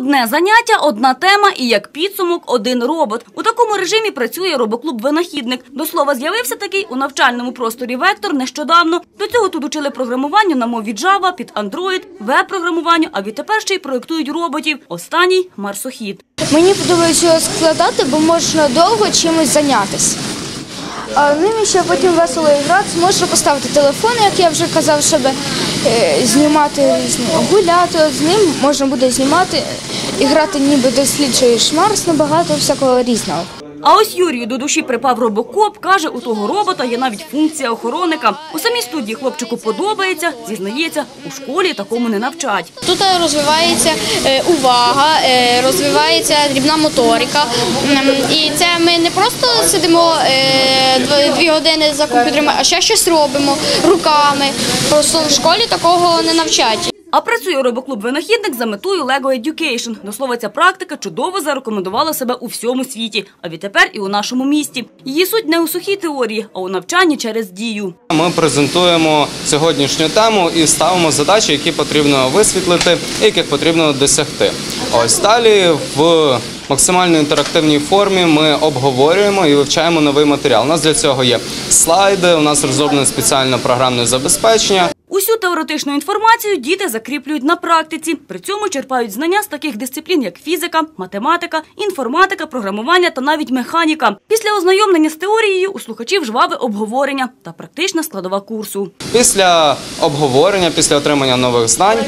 Одне заняття, одна тема і як підсумок один робот. У такому режимі працює робоклуб Винахідник. До слова, з'явився такий у навчальному просторі Вектор нещодавно. До цього тут учили програмуванню на мові Java, під Android, веб-програмуванню, а відтепер ще й проєктують роботів. Останній марсохід. Мені подобається складати, бо можна довго чимось зайнятися. А ним ще потім весело грати. Можна поставити телефон, як я вже казав, щоб знімати різні, гуляти з ним можна буде знімати і грати, ніби досліджуєш Марс, набагато всякого різного. А ось Юрію до душі припав робокоп. Каже, у того робота є навіть функція охоронника. У самій студії хлопчику подобається, зізнається, у школі такому не навчать. Тут розвивається е, увага, е, розвивається дрібна моторика. І це ми не просто сидимо е, дві години за комп'ютерами, а ще щось робимо руками. Просто в школі такого не навчать. А працює робоклуб винахідник за метою Lego Education. До слова, ця практика чудово зарекомендувала себе у всьому світі, а відтепер і у нашому місті. Її суть не у сухій теорії, а у навчанні через дію. Ми презентуємо сьогоднішню тему і ставимо задачі, які потрібно висвітлити і яких потрібно досягти. Ось далі в максимально інтерактивній формі ми обговорюємо і вивчаємо новий матеріал. У нас для цього є слайди, у нас розроблене спеціальне програмне забезпечення. Усю теоретичну інформацію діти закріплюють на практиці. При цьому черпають знання з таких дисциплін, як фізика, математика, інформатика, програмування та навіть механіка. Після ознайомлення з теорією у слухачів жваве обговорення та практична складова курсу. Після обговорення, після отримання нових знань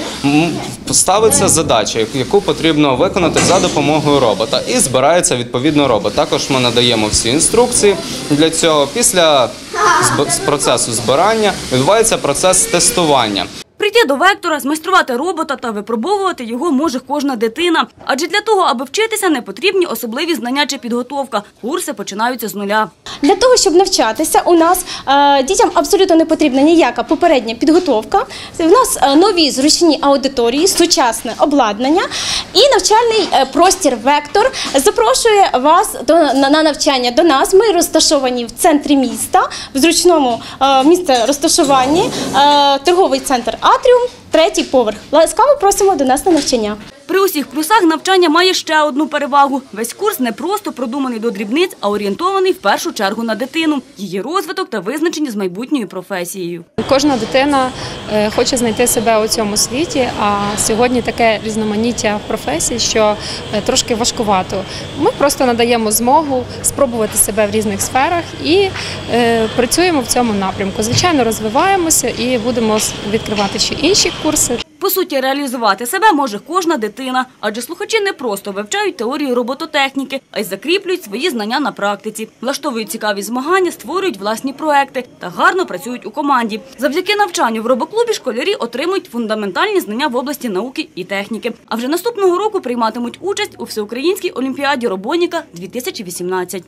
ставиться задача, яку потрібно виконати за допомогою робота, і збирається відповідно робот. Також ми надаємо всі інструкції для цього. Після з процесу збирання відбувається процес тестування. Прийти до вектора, змайструвати робота та випробовувати його може кожна дитина. Адже для того, аби вчитися, не потрібні особливі знання чи підготовка. Курси починаються з нуля. Для того, щоб навчатися, у нас е, дітям абсолютно не потрібна ніяка попередня підготовка. У нас е, нові зручні аудиторії, сучасне обладнання і навчальний е, простір Вектор запрошує вас на, на навчання до нас. Ми розташовані в центрі міста, в зручному е, місце розташуванні, торговий центр Atrium! Третій поверх. Ласкаво просимо до нас на навчання. При усіх плюсах навчання має ще одну перевагу. Весь курс не просто продуманий до дрібниць, а орієнтований в першу чергу на дитину, її розвиток та визначення з майбутньою професією. Кожна дитина е, хоче знайти себе у цьому світі, а сьогодні таке різноманіття професій, що е, трошки важкувато. Ми просто надаємо змогу спробувати себе в різних сферах і е, працюємо в цьому напрямку. Звичайно, розвиваємося і будемо відкривати ще інші курси. По суті, реалізувати себе може кожна дитина, адже слухачі не просто вивчають теорію робототехніки, а й закріплюють свої знання на практиці, влаштовують цікаві змагання, створюють власні проекти та гарно працюють у команді. Завдяки навчанню в робоклубі школярі отримують фундаментальні знання в області науки і техніки. А вже наступного року прийматимуть участь у всеукраїнській олімпіаді Робоніка 2018